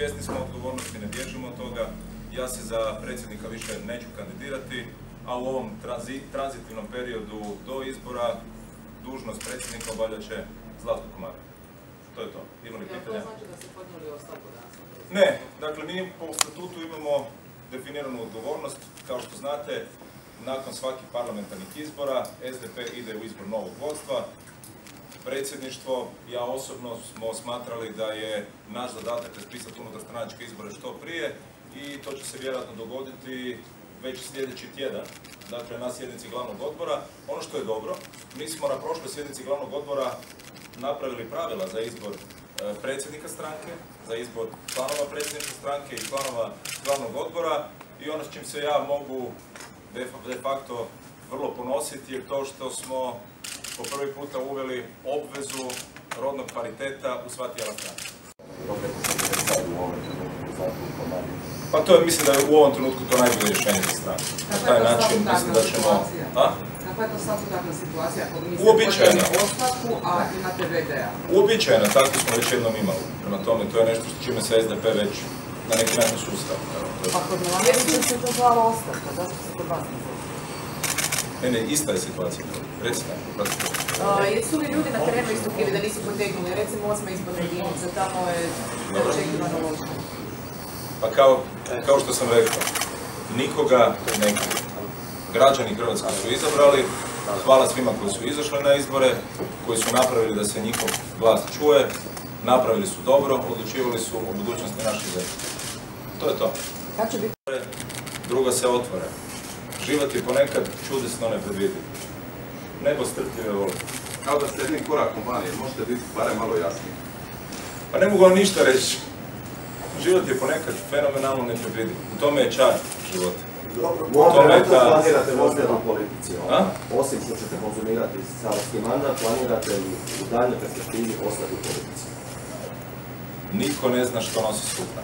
svjesni smo odgovornosti, ne bježimo od toga. Ja se za predsjednika više neću kandidirati, a u ovom tranzi, tranzitivnom periodu do izbora dužnost predsjednika obavljat će Zlatko Komarek. To je to. Ima li Jel to pitanja? znači da ste podnijeli ostavku danas? Ne, dakle mi po statutu imamo definiranu odgovornost. Kao što znate, nakon svakih parlamentarnih izbora SDP ide u izbor novog vodstva. Predsjedništvo, ja osobno smo smatrali da je naš zadatak raspisati unutar stranačke izbore što prije i to će se vjerojatno dogoditi već sljedeći tjedan, dakle na sjednici glavnog odbora. Ono što je dobro, mi smo na prošloj sjednici glavnog odbora napravili pravila za izbor e, predsjednika stranke, za izbor članova predsjedničke stranke i članova glavnog odbora i ono s čim se ja mogu de facto vrlo ponositi je to što smo po prvi puta uveli obvezu rodnog pariteta u sva tijela stranke. Pa to je, mislim da je u ovom trenutku to najbolje rješenje za stranku. Na taj je to način mislim da ćemo... Kakva je to statutarna situacija ako niste Uobičajena. ostavku, a imate VD-a? Uobičajeno, tako smo već jednom imali. Prema tome, to je nešto s čime se SDP već na neki način sustav. Pa kod Milanovića se to zvala ostavka, zašto se kod vas ne? Ne, ne, ista je situacija. Recite. A, jesu li ljudi na terenu istupili da nisu potegnuli, recimo osma izborna jedinica, tamo je neočekivano loše. Pa kao, kao što sam rekao, nikoga ne. Građani Hrvatske su izabrali, hvala svima koji su izašli na izbore, koji su napravili da se njihov glas čuje, napravili su dobro, odlučivali su o budućnosti naše zemlje. To je to. Kad će biti? Druga se otvore. Život je ponekad čudesno nepredvidiv. Nebo strpljive voli. Kao da ste jednim korakom vani, možete biti barem malo jasniji. Pa ne mogu vam ništa reći. Život je ponekad fenomenalno nepredvidiv. U tome je čar života. U ovom To me trenutku ta- planirate ozbiljnu politici. A? Osim što ćete konzumirati saborski mandat, planirate li u daljnjoj perspektivi ostati u politici? Niko ne zna što nosi sutra.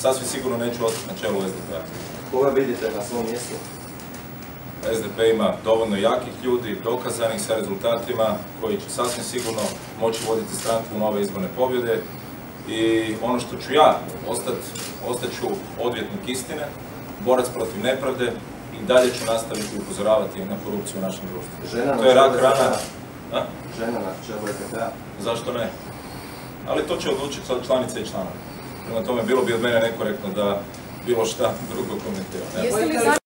Sasvim sigurno neću ostati na čelu SDP-a. Koga vidite na svom mjestu? SDP ima dovoljno jakih ljudi, dokazanih sa rezultatima, koji će sasvim sigurno moći voditi stranku u nove izborne pobjede. I ono što ću ja ostati, ostat ću odvjetnik istine, borac protiv nepravde i dalje ću nastaviti upozoravati na korupciju u našem društvu. Žena na To je rak rana. SDP-a. A? Žena na čelu SDP-a. Zašto ne? Ali to će odlučiti sad članice i članovi. Prema tome, bilo bi od mene nekorektno da bilo šta drugo li